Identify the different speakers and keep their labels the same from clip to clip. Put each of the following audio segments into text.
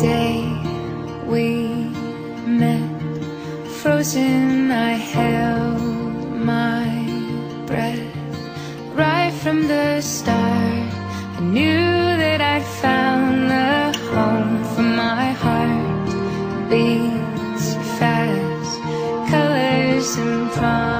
Speaker 1: day we met, frozen, I held my breath. Right from the start, I knew that I found the home for my heart. Beats fast, colors and promise.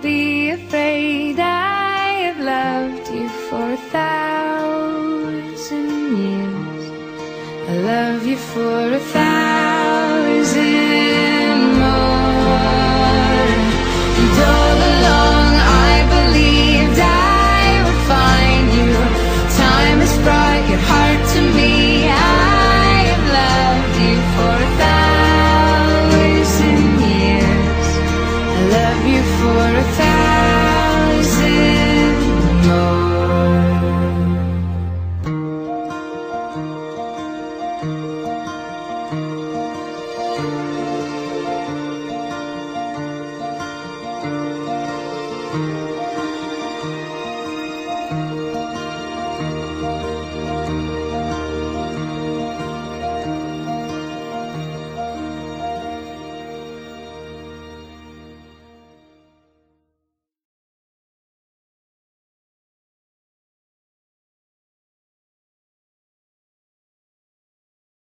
Speaker 1: Don't be afraid, I have loved you for a thousand years. I love you for a thousand for a fact.